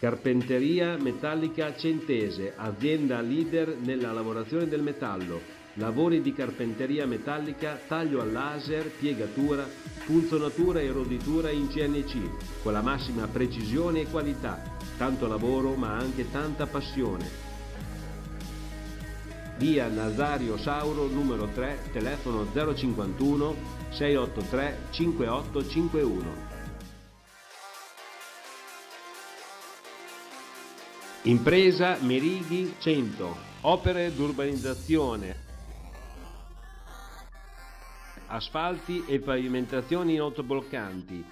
Carpenteria Metallica Centese, azienda leader nella lavorazione del metallo. Lavori di carpenteria metallica, taglio al laser, piegatura, punzonatura e roditura in CNC, con la massima precisione e qualità. Tanto lavoro ma anche tanta passione. Via Nazario Sauro numero 3, telefono 051 683 5851. Impresa Merighi 100, opere d'urbanizzazione, asfalti e pavimentazioni autobloccanti,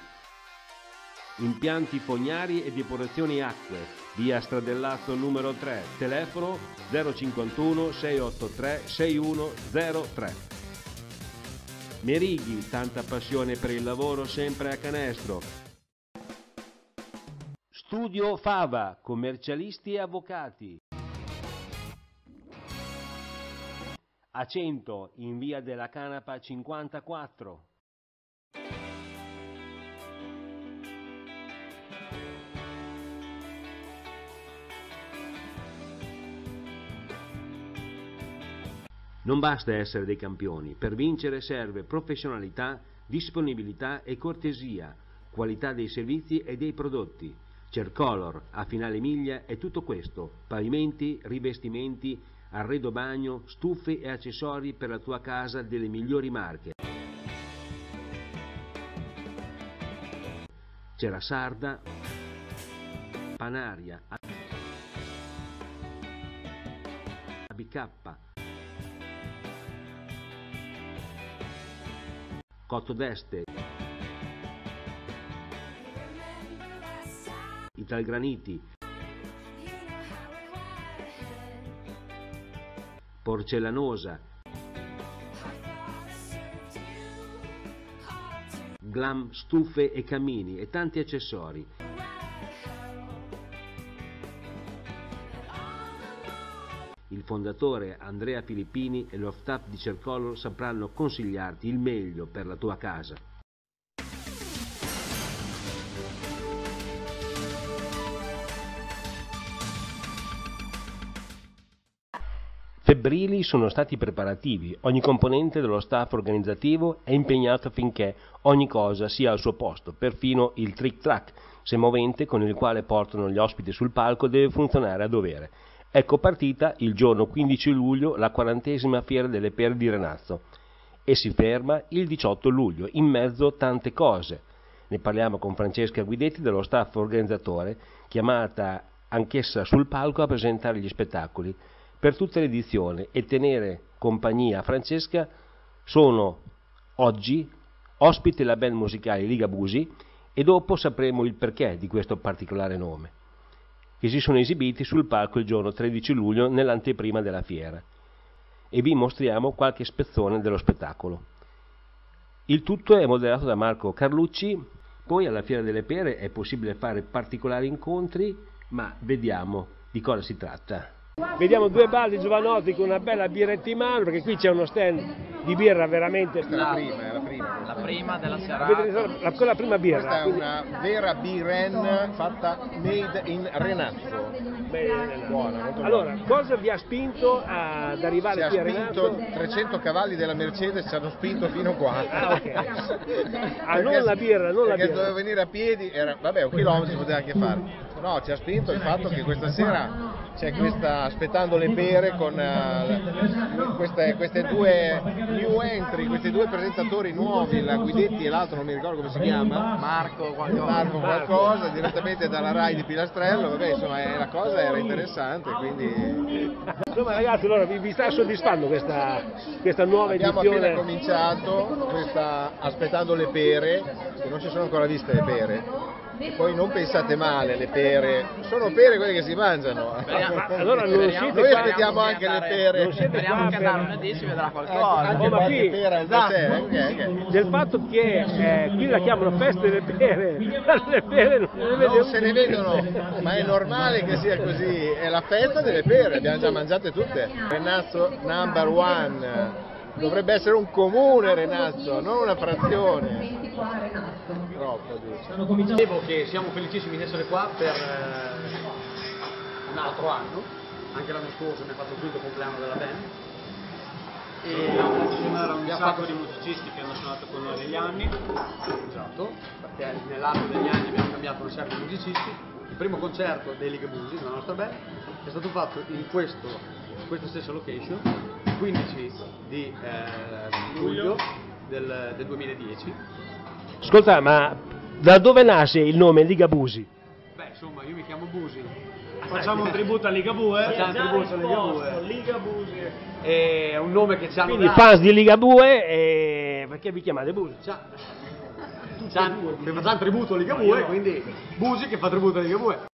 impianti fognari e depurazioni acque, via Stradellazzo numero 3, telefono 051 683 6103. Merighi, tanta passione per il lavoro sempre a canestro. Studio Fava, commercialisti e avvocati. A 100 in via della Canapa 54. Non basta essere dei campioni, per vincere serve professionalità, disponibilità e cortesia, qualità dei servizi e dei prodotti. Cercolor, a finale miglia, è tutto questo, pavimenti, rivestimenti, arredo bagno, stufe e accessori per la tua casa delle migliori marche. C'era Sarda, Panaria, ABK, Cotto d'Este, Italgraniti, Porcellanosa, Glam stufe e camini e tanti accessori. Il fondatore Andrea Filippini e lo staff di Cercolor sapranno consigliarti il meglio per la tua casa. Febbrili sono stati i preparativi, ogni componente dello staff organizzativo è impegnato affinché ogni cosa sia al suo posto, perfino il trick track, semovente con il quale portano gli ospiti sul palco deve funzionare a dovere. Ecco partita il giorno 15 luglio la quarantesima fiera delle pere di Renazzo e si ferma il 18 luglio, in mezzo tante cose. Ne parliamo con Francesca Guidetti dello staff organizzatore, chiamata anch'essa sul palco a presentare gli spettacoli per tutta l'edizione e tenere compagnia a Francesca sono oggi ospite la band musicale Liga Busi e dopo sapremo il perché di questo particolare nome, che si sono esibiti sul palco il giorno 13 luglio nell'anteprima della fiera e vi mostriamo qualche spezzone dello spettacolo. Il tutto è moderato da Marco Carlucci, poi alla Fiera delle Pere è possibile fare particolari incontri, ma vediamo di cosa si tratta. Vediamo due baldi giovanotti con una bella birretta in mano, perché qui c'è uno stand di birra veramente... Questa è la prima, è la prima. La prima della serata. La, quella prima birra. Questa è una vera biren fatta made in Renazzo. Bene, Buona, molto Allora, buona. cosa vi ha spinto ad arrivare ha qui a spinto Renato? 300 cavalli della Mercedes, ci hanno spinto fino qua. Ah, ok. Ah, non la birra, non la perché birra. dovevo venire a piedi, era, vabbè un chilometro si poteva anche fare. No, ci ha spinto il fatto che questa sera c'è questa, aspettando le pere con eh, queste, queste due new entry, questi due presentatori nuovi, la Guidetti e l'altro non mi ricordo come si chiama. Marco qualcosa. Marco qualcosa direttamente dalla Rai di Pilastrello, vabbè insomma eh, la cosa era interessante, quindi Insomma ragazzi, allora vi, vi sta soddisfando questa, questa nuova abbiamo appena edizione? cominciato questa, aspettando le pere, che non si sono ancora viste le pere. E poi non pensate male, le pere, sono pere quelle che si mangiano. Speriamo- allora non siete Noi aspettiamo anche le pere. Non siete Speriamo qua per- lunedì si vedrà Anche, qualcosa. anche Oh, ma qualche qui- pera po' esatto. c'è, ok, ok. Del fatto che eh, qui la chiamano festa delle pere, le pere non se ne Non se ne vedono, ma è normale che sia così, è la festa delle pere, abbiamo già mangiate tutte. Renazzo number one Dovrebbe essere un comune Renazzo, non una frazione. Troppo. Dicevo che siamo felicissimi di essere qua per eh, un altro anno, anche l'anno scorso mi ha fatto il quinto compleanno della band. E un abbiamo sacco fatto di musicisti che hanno suonato con noi negli anni. Esatto, perché nell'arco degli anni abbiamo cambiato una serie di musicisti. Il primo concerto dei Ligabusi, della nostra band, è stato fatto in, questo, in questa stessa location, 15 di eh, luglio del, del 2010. Ascolta, ma da dove nasce il nome Ligabusi? Beh, insomma, io mi chiamo Busi. Facciamo un tributo a Ligabue. Facciamo un tributo a Ligabue. Ligabue. È un nome che ci hanno Quindi dato. fans di Ligabue, e... perché vi chiamate Busi? Ci ha- ci hanno- che facciamo tributo a Ligabue, quindi Busi che fa tributo a Ligabue.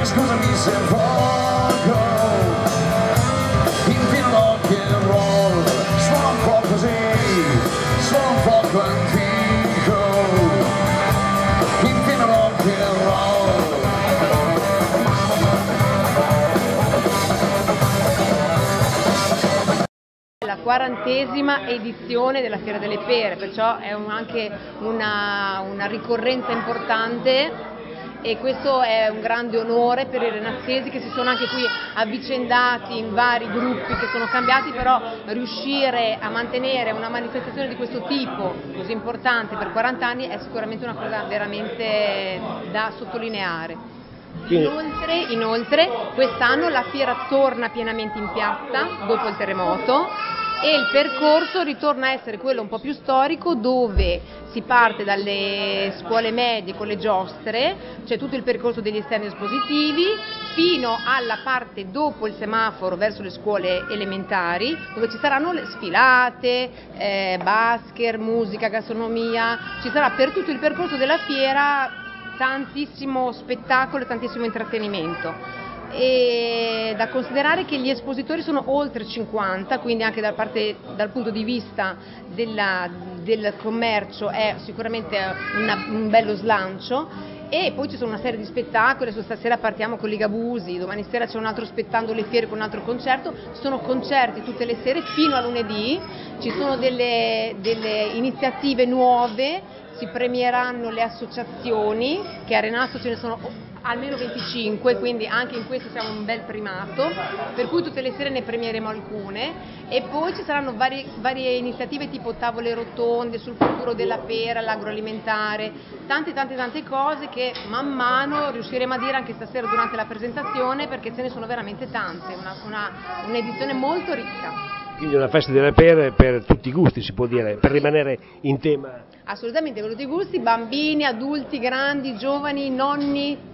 Scusami se voglio infine rock and roll. Suona un po' così suona un poco antico. Infine rock and roll. La quarantesima edizione della Fiera delle Pere, perciò è un- anche una, una ricorrenza importante e questo è un grande onore per i renazzesi che si sono anche qui avvicendati in vari gruppi che sono cambiati, però riuscire a mantenere una manifestazione di questo tipo così importante per 40 anni è sicuramente una cosa veramente da sottolineare. Inoltre, inoltre, quest'anno la fiera torna pienamente in piazza dopo il terremoto e il percorso ritorna a essere quello un po' più storico dove si parte dalle scuole medie con le giostre, c'è tutto il percorso degli esterni espositivi fino alla parte dopo il semaforo verso le scuole elementari dove ci saranno le sfilate, eh, basker, musica, gastronomia, ci sarà per tutto il percorso della fiera tantissimo spettacolo e tantissimo intrattenimento. E da considerare che gli espositori sono oltre 50, quindi anche dal, parte- dal punto di vista della- del commercio è sicuramente una- un bello slancio. E poi ci sono una serie di spettacoli, adesso stasera partiamo con Ligabusi, domani sera c'è un altro spettando le fiere con un altro concerto, ci sono concerti tutte le sere fino a lunedì, ci sono delle, delle iniziative nuove, si premieranno le associazioni, che a Renato ce ne sono almeno 25, quindi anche in questo siamo un bel primato, per cui tutte le sere ne premieremo alcune e poi ci saranno varie, varie iniziative tipo tavole rotonde sul futuro della pera, l'agroalimentare, tante tante tante cose che man mano riusciremo a dire anche stasera durante la presentazione perché ce ne sono veramente tante, una- una- un'edizione molto ricca. Quindi una festa delle pere per tutti i gusti, si può dire, per rimanere in tema. Assolutamente, per tutti i gusti, bambini, adulti, grandi, giovani, nonni,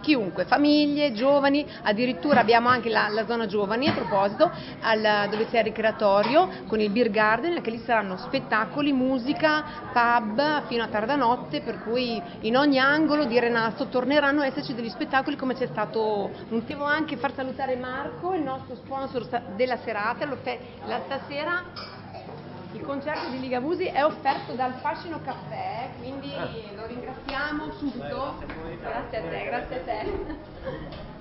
chiunque, famiglie, giovani, addirittura abbiamo anche la, la zona giovani a proposito, al- dove c'è il ricreatorio con il beer garden, anche lì saranno spettacoli, musica, pub fino a tarda notte, per cui in ogni angolo di Renato torneranno a esserci degli spettacoli come c'è stato un Devo anche far salutare Marco, il nostro sponsor della serata, lo fe- la stasera il concerto di Ligabusi è offerto dal Fascino Caffè, quindi lo ringraziamo subito. Grazie a te, grazie a te.